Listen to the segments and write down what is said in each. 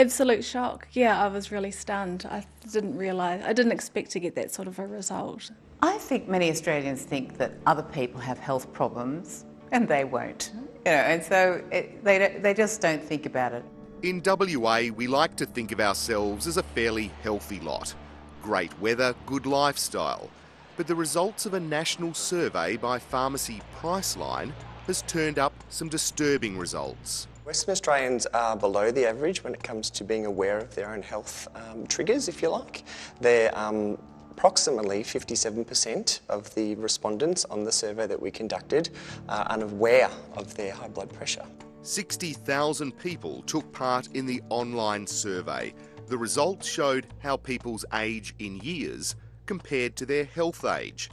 Absolute shock. Yeah, I was really stunned. I didn't realise, I didn't expect to get that sort of a result. I think many Australians think that other people have health problems and they won't. You know, and so it, they, they just don't think about it. In WA, we like to think of ourselves as a fairly healthy lot. Great weather, good lifestyle. But the results of a national survey by pharmacy Priceline has turned up some disturbing results. Western Australians are below the average when it comes to being aware of their own health um, triggers, if you like. They're um, approximately 57% of the respondents on the survey that we conducted are unaware of their high blood pressure. 60,000 people took part in the online survey. The results showed how people's age in years compared to their health age.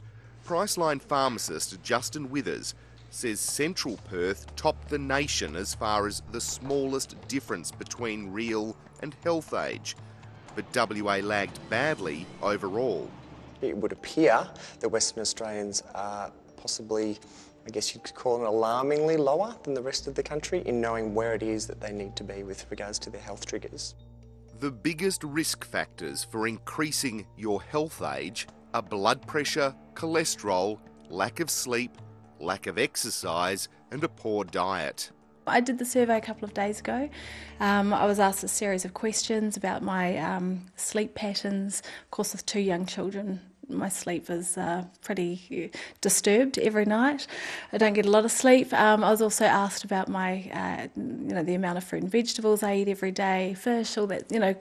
Priceline pharmacist Justin Withers says Central Perth topped the nation as far as the smallest difference between real and health age. But WA lagged badly overall. It would appear that Western Australians are possibly, I guess you could call it alarmingly lower than the rest of the country in knowing where it is that they need to be with regards to their health triggers. The biggest risk factors for increasing your health age are blood pressure, cholesterol, lack of sleep, lack of exercise, and a poor diet. I did the survey a couple of days ago. Um, I was asked a series of questions about my um, sleep patterns. Of course, with two young children, my sleep is uh, pretty disturbed every night. I don't get a lot of sleep. Um, I was also asked about my, uh, you know, the amount of fruit and vegetables I eat every day, fish, all that, you know,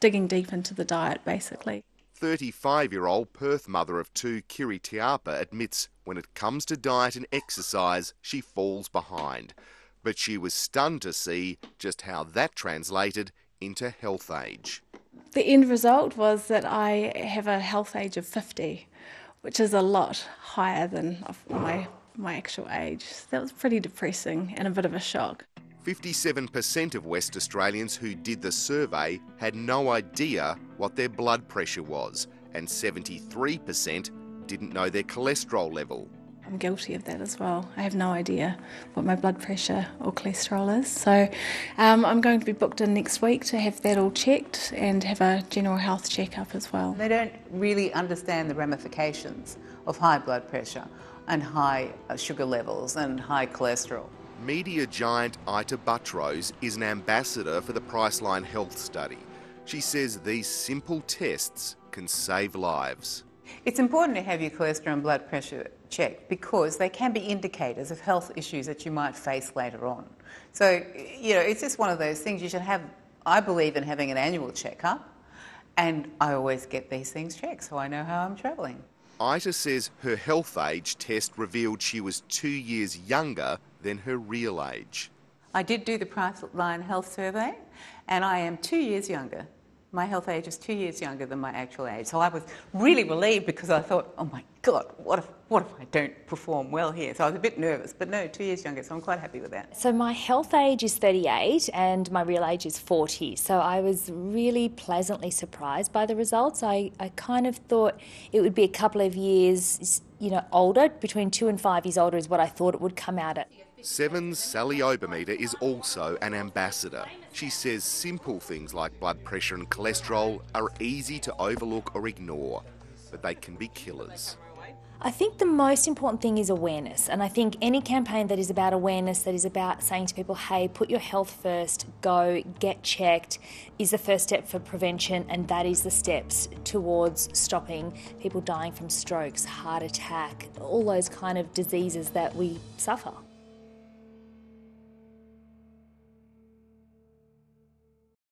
digging deep into the diet basically. 35 year old Perth mother of two, Kiri Tiapa, admits when it comes to diet and exercise, she falls behind. But she was stunned to see just how that translated into health age. The end result was that I have a health age of 50, which is a lot higher than my, my actual age. That was pretty depressing and a bit of a shock. 57% of West Australians who did the survey had no idea what their blood pressure was, and 73% didn't know their cholesterol level. I'm guilty of that as well. I have no idea what my blood pressure or cholesterol is. So um, I'm going to be booked in next week to have that all checked and have a general health checkup as well. They don't really understand the ramifications of high blood pressure and high uh, sugar levels and high cholesterol. Media giant Ita Buttrose is an ambassador for the Priceline Health Study. She says these simple tests can save lives. It's important to have your cholesterol and blood pressure checked because they can be indicators of health issues that you might face later on. So, you know, it's just one of those things you should have. I believe in having an annual checkup, and I always get these things checked so I know how I'm travelling. Ita says her health age test revealed she was two years younger than her real age. I did do the Priceline Health Survey, and I am two years younger. My health age is two years younger than my actual age. So I was really relieved because I thought, oh my God, what if, what if I don't perform well here? So I was a bit nervous, but no, two years younger, so I'm quite happy with that. So my health age is 38 and my real age is 40. So I was really pleasantly surprised by the results. I, I kind of thought it would be a couple of years, you know, older, between two and five years older is what I thought it would come out at. Seven's Sally Obermeder is also an ambassador. She says simple things like blood pressure and cholesterol are easy to overlook or ignore, but they can be killers. I think the most important thing is awareness. And I think any campaign that is about awareness, that is about saying to people, hey, put your health first, go, get checked, is the first step for prevention. And that is the steps towards stopping people dying from strokes, heart attack, all those kind of diseases that we suffer.